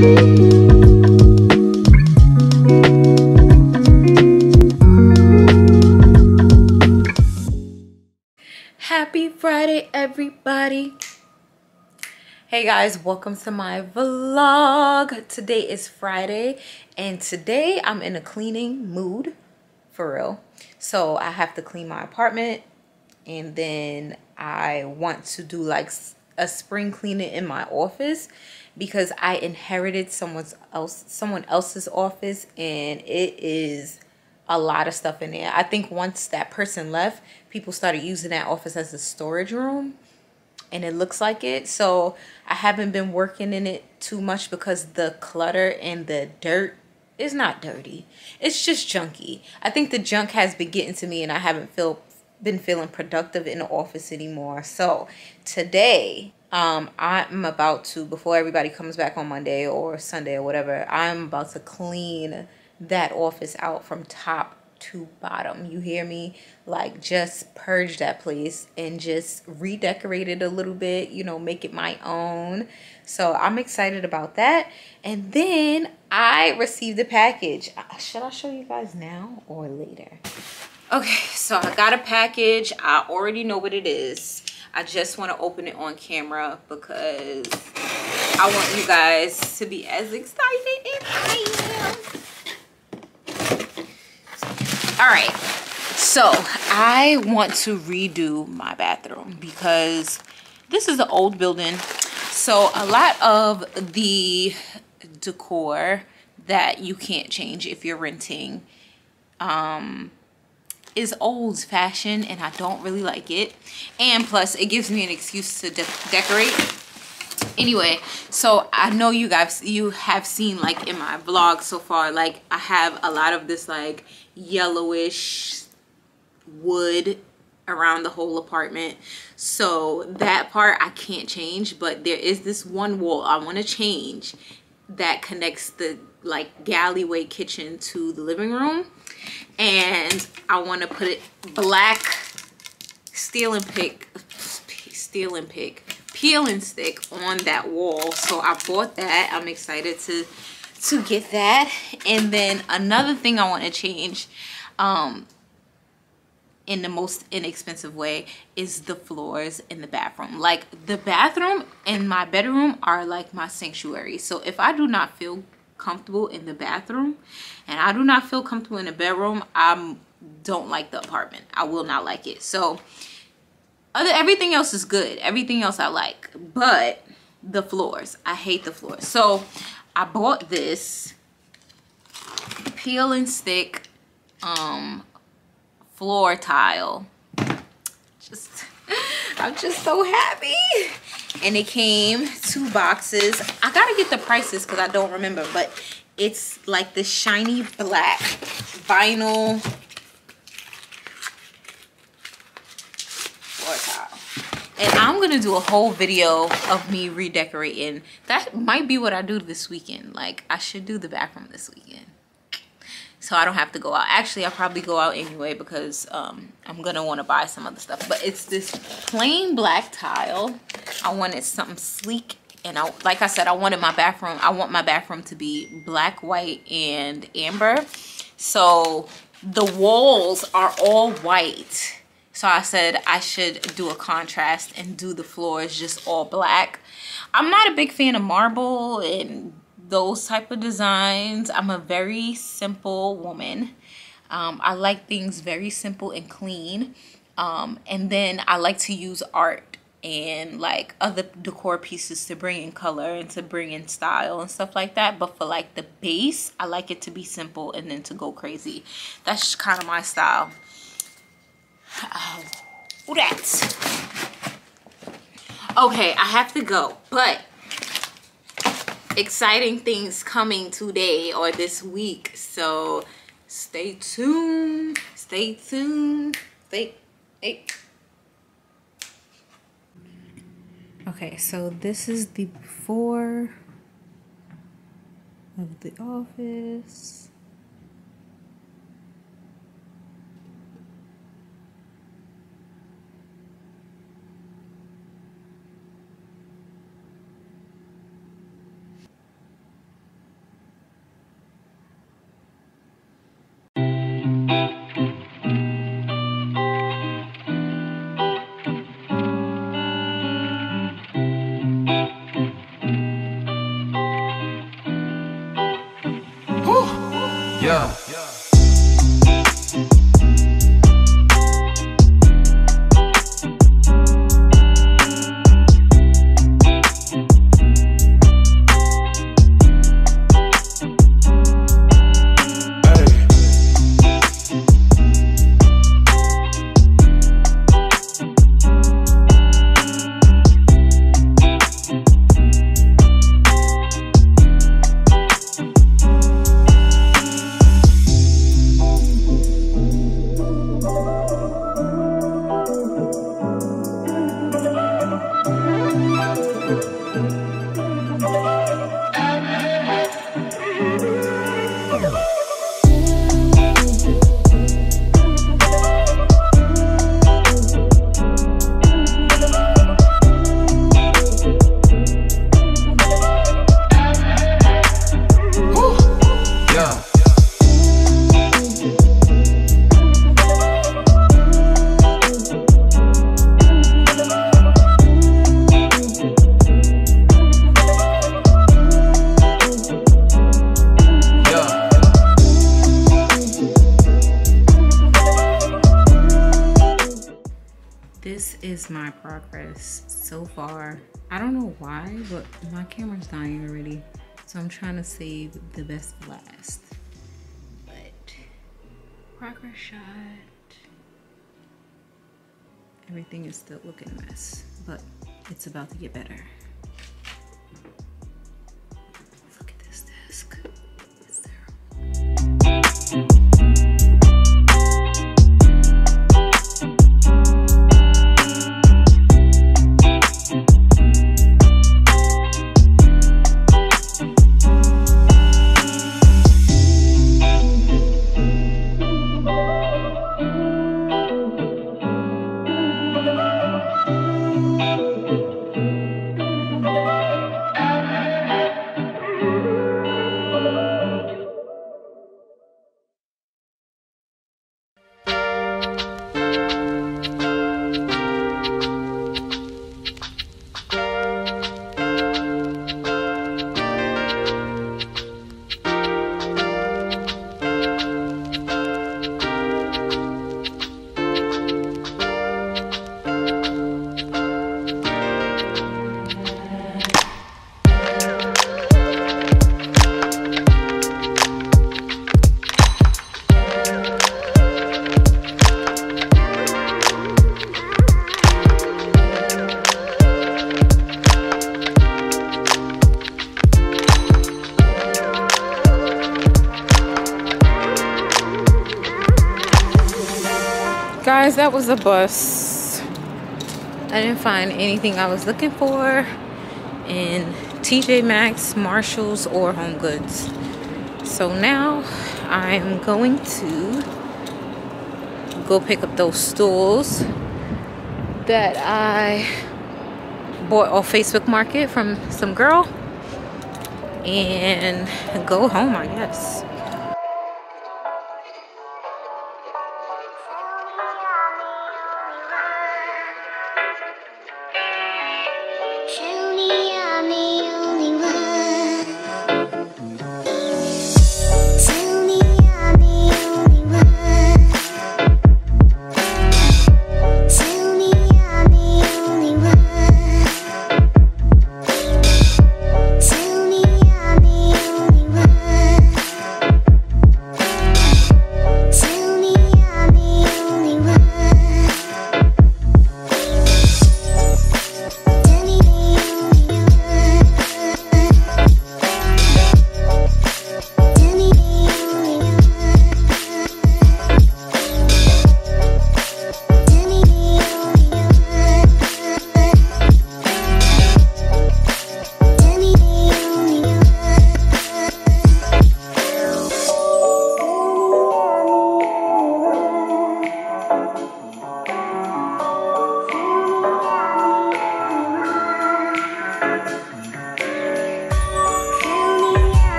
Happy Friday, everybody. Hey guys, welcome to my vlog. Today is Friday and today I'm in a cleaning mood for real. So I have to clean my apartment and then I want to do like a spring cleaning in my office because I inherited someone's else someone else's office and it is a lot of stuff in there. I think once that person left, people started using that office as a storage room and it looks like it. So I haven't been working in it too much because the clutter and the dirt is not dirty. It's just junky. I think the junk has been getting to me and I haven't feel been feeling productive in the office anymore. So today, um, I'm about to, before everybody comes back on Monday or Sunday or whatever, I'm about to clean that office out from top to bottom. You hear me? Like just purge that place and just redecorate it a little bit, you know, make it my own. So I'm excited about that. And then I received a package. Uh, should I show you guys now or later? Okay, so I got a package. I already know what it is. I just want to open it on camera because I want you guys to be as excited as I am. All right so i want to redo my bathroom because this is an old building. So a lot of the decor that you can't change if you're renting um is old fashioned and i don't really like it. And plus it gives me an excuse to de decorate. Anyway so i know you guys you have seen like in my vlog so far like i have a lot of this like yellowish wood around the whole apartment. So that part i can't change but there is this one wall i want to change that connects the like galleyway kitchen to the living room. And i want to put it black steel and pick steel and pick peel and stick on that wall. So i bought that. I'm excited to to get that. And then another thing i want to change um in the most inexpensive way is the floors in the bathroom. Like the bathroom and my bedroom are like my sanctuary. So if i do not feel comfortable in the bathroom and i do not feel comfortable in the bedroom i don't like the apartment. I will not like it. So other everything else is good. Everything else i like. But the floors. I hate the floors. So i bought this peel and stick um floor tile. Just i'm just so happy. And it came two boxes. I gotta get the prices because i don't remember but it's like the shiny black vinyl floor tile. And i'm gonna do a whole video of me redecorating. That might be what i do this weekend. Like i should do the bathroom this weekend so i don't have to go out actually i'll probably go out anyway because um, i'm gonna want to buy some other stuff but it's this plain black tile i wanted something sleek and I, like I said, I wanted my bathroom, I want my bathroom to be black, white, and amber. So the walls are all white so I said I should do a contrast and do the floors just all black. I'm not a big fan of marble and those type of designs. I'm a very simple woman. Um, I like things very simple and clean. Um, and then I like to use art and like other decor pieces to bring in color and to bring in style and stuff like that but for like the base i like it to be simple and then to go crazy that's kind of my style Oh, that. Okay, I have to go, but exciting things coming today or this week. So stay tuned. Stay tuned. Stay. Hey. Okay, so this is the before of the office. Yeah. This is my progress so far. I don't know why, but my camera's dying already. So I'm trying to save the best last. But progress shot. Everything is still looking a mess, but it's about to get better. Look at this desk. Guys, that was a bus. I didn't find anything I was looking for in TJ Maxx, Marshalls, or Home Goods. So now I'm going to go pick up those stools that I bought off Facebook Market from some girl and go home, I guess.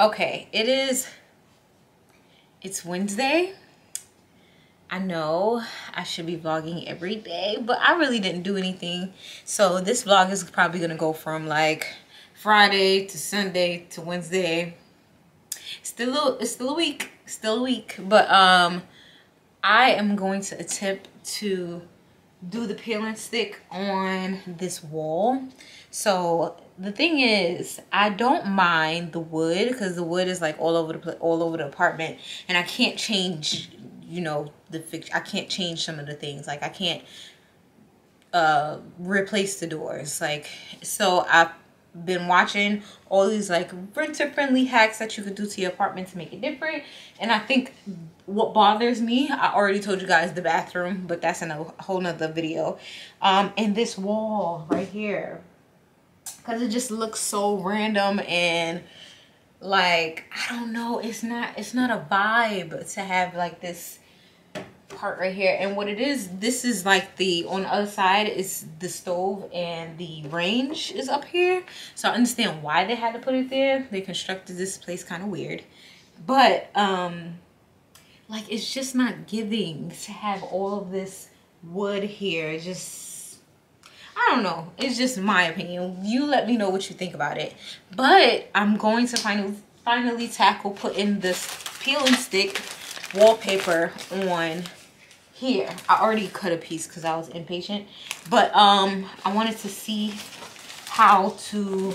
Okay, it is. It's Wednesday. I know I should be vlogging every day, but I really didn't do anything. So this vlog is probably gonna go from like Friday to Sunday to Wednesday. Still, it's still a week, still a week, but um, I am going to attempt to do the peel and stick on this wall. So the thing is, I don't mind the wood because the wood is like all over the all over the apartment, and I can't change, you know, the. I can't change some of the things. Like I can't uh replace the doors like so i've been watching all these like renter friendly hacks that you could do to your apartment to make it different and i think what bothers me i already told you guys the bathroom but that's in a whole nother video um and this wall right here because it just looks so random and like i don't know it's not it's not a vibe to have like this part right here. And what it is this is like the on the other side is the stove and the range is up here. So i understand why they had to put it there. They constructed this place kind of weird. But um like it's just not giving to have all of this wood here. Just i don't know. It's just my opinion. You let me know what you think about it. But i'm going to finally finally tackle putting this peel and stick wallpaper on here. I already cut a piece because i was impatient. But um i wanted to see how to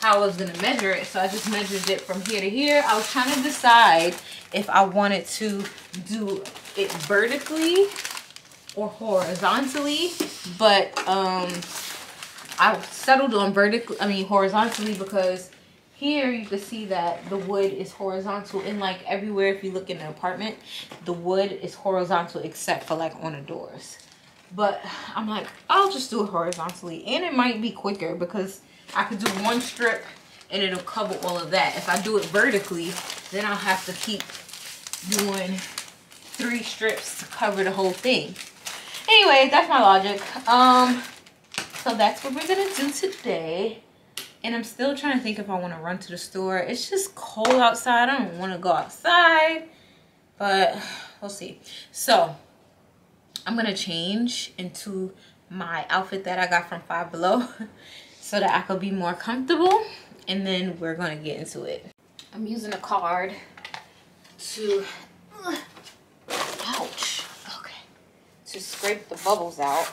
how i was gonna measure it. So i just measured it from here to here. I was trying to decide if i wanted to do it vertically or horizontally but um i settled on vertically i mean horizontally because here you can see that the wood is horizontal and like everywhere if you look in the apartment the wood is horizontal except for like on the doors. But i'm like i'll just do it horizontally and it might be quicker because i could do one strip and it'll cover all of that. If i do it vertically then i'll have to keep doing three strips to cover the whole thing anyway that's my logic um so that's what we're gonna do today and I'm still trying to think if I want to run to the store. It's just cold outside. I don't want to go outside. But we'll see. So I'm going to change into my outfit that I got from Five Below. so that I could be more comfortable. And then we're going to get into it. I'm using a card to... ouch. Okay. To scrape the bubbles out.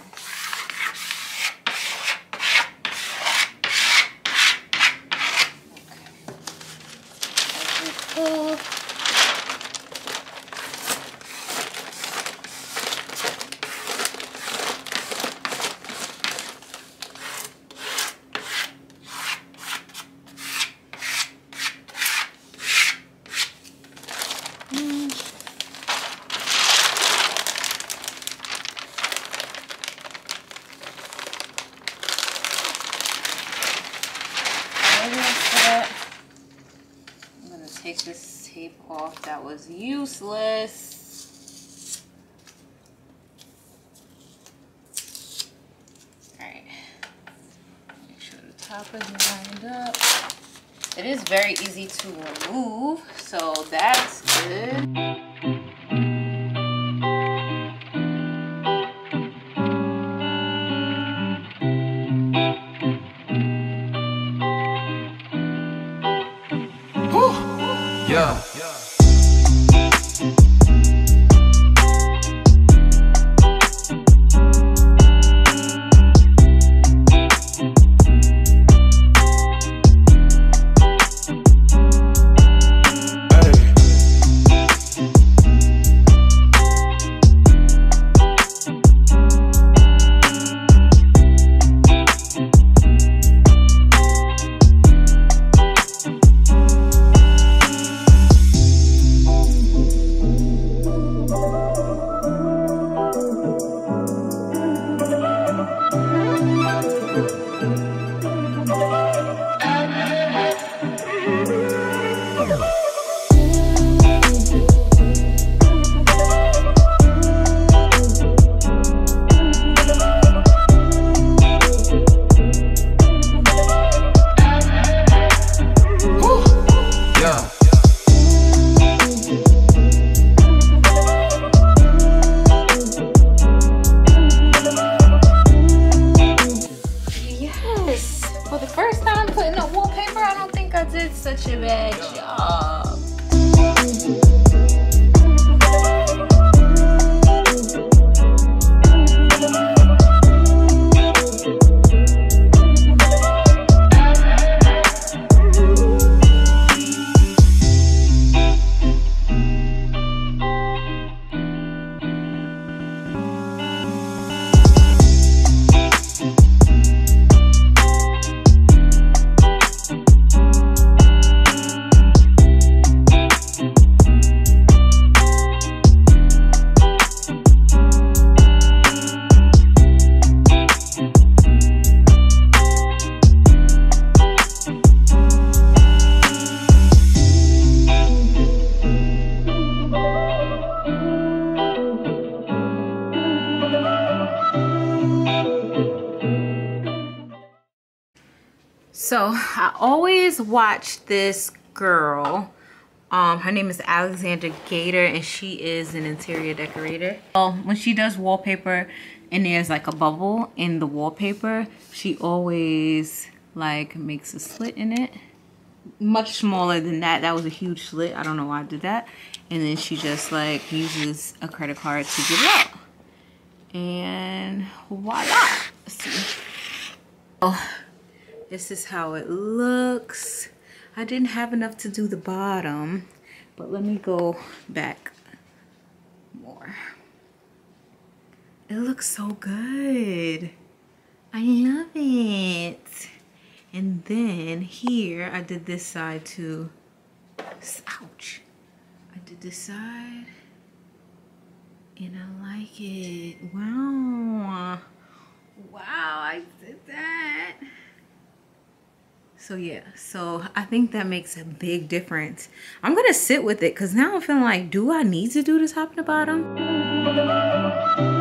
take this tape off that was useless. Alright. Make sure the top is lined up. It is very easy to remove, so that's good. Always watch this girl. Um, her name is Alexandra Gater and she is an interior decorator. Oh, when she does wallpaper and there's like a bubble in the wallpaper, she always like makes a slit in it. Much smaller than that. That was a huge slit. I don't know why I did that. And then she just like uses a credit card to get it out. And voila. Let's see. Oh this is how it looks. I didn't have enough to do the bottom but let me go back more. It looks so good. I love it. And then here I did this side too. Ouch. I did this side and I like it. Wow. Wow I did that so yeah. So i think that makes a big difference. I'm gonna sit with it because now i'm feeling like do i need to do the top and the bottom